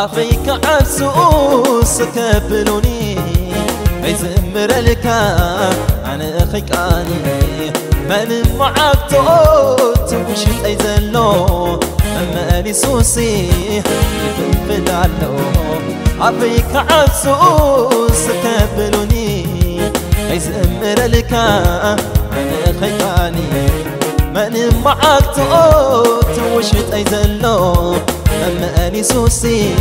عفيك عبسوس كبلوني يزمر لك أنا أخيك أني. من معبتو تمشي أيزلو أما أني سوسي يفنفن علو عفيك عبسوس كبلوني يزمر لك أنا أخيك أني. من معبتو توشت أيزلو أما أني سوسي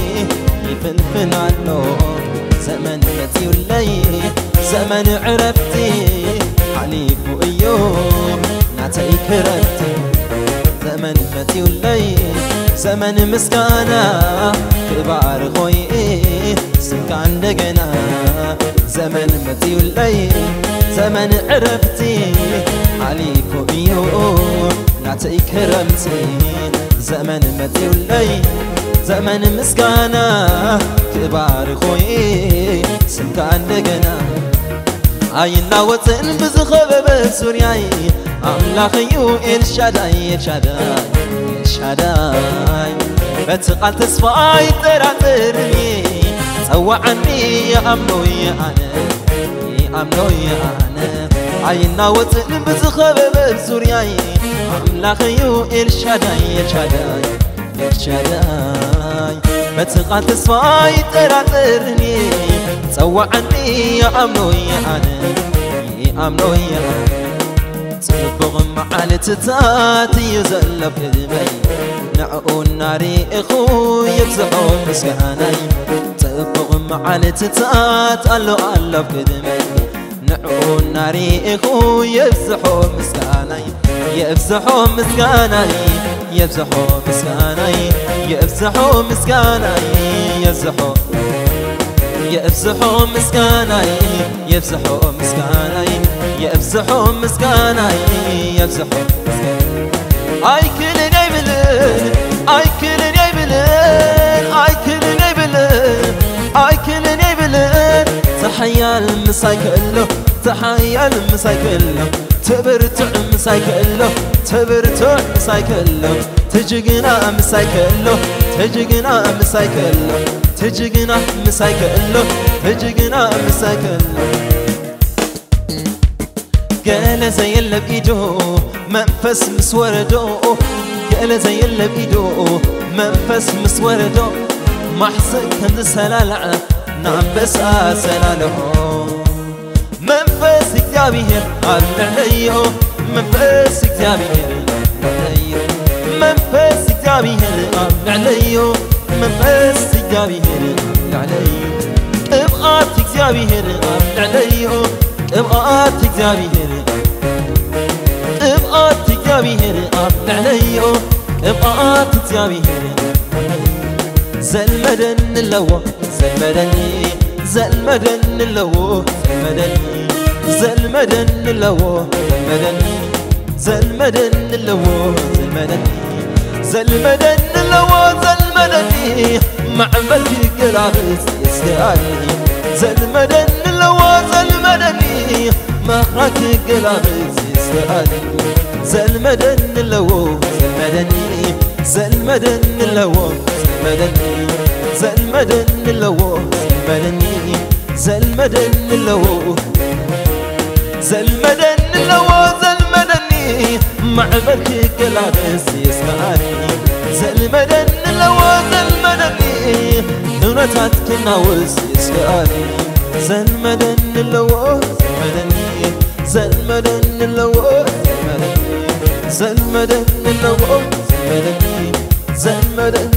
يفنفن علو زمن فتي ولي زمن عرفتي. حليف وإيوب. نعتي كرمتي زمن فتي ولي زمن مسكانا كبار خوي سكان دقنا زمن فتي ولي زمن عرفتي. حليف وإيوب. نعتي كرمتي. زمن متي ولي زمن مسكانا كبار خوي سمك عندنا عينا وطن بزخبب سورياي أملاخيو إرشاداي إرشاداي إرشاداي. بتقال تصفاي تراترني توعني يا أمنو يا أنا. عينا وطن بزخبب سورياي أملاخيو إرشاداي إرشاداي إرشاداي بتقال تصفاي تراترني توعني يا أمنو يا أنا يا أمنو يا أنا صبغ معالت تاتي يزلف إذمي نعقو الناري إخو يبزحو مسكاني صبغ معالت تات ألو ألف إذمي الناري إخو يبزحو مسكاني يبزحو مسكاني يبزحو مسكاني يبزحو مسكاني يبزحو يفزحوا مسكاني يفزحوا مسكاني يفزحوا مسكاني يفزحوا آي تحيا المسايكلو تحيا المسايكلو تبرتع مسايكلو تبرتع مسايكلو تجينا مسايكلو تجينا مسايكلو تجينا مسايكلو تجينا مسايكلو قال زي اللي بإيده منفس مسوردو قال زي اللي بإيده منفس مسوردو محسن كنز سلالع نفس منفس اكتابيهر عالنهيه منفس اكتابيهر عالنهيه منفس اكتابيهر عالنهيه منفس اكتابيهر عالنهيه ابقات اكتابيهر عالنهيه ابقات اكتابيهر ابقات اكتابيهر عالنهيه ابقات اكتابيهر زلمدن اللوه سيمدني زلمدن اللو سيمدني زلمدن اللو سيمدني زلمدن اللو سيمدني زلمدن اللو زلمدني معبدي قلاغس يسقاني زلمدن اللو زلمدني مخرك قلاغس يسقاني زلمدن اللو زلمدني زلمدن اللو زلمدني ዘልመደን ለዎ ዘልመደን ዘልመደን ለዎ ዘልመደን ለዎ ዘልመደኒ ማዕበልክ ገላበስ የስማዓኒ ዘልመደን ለዎ ዘልመደኒ እውነታት ክናውስ የስከኣኒ ዘልመደን ለዎ ዘልመደኒ ዘልመደን ለዎ ዘልመደኒ ዘልመደን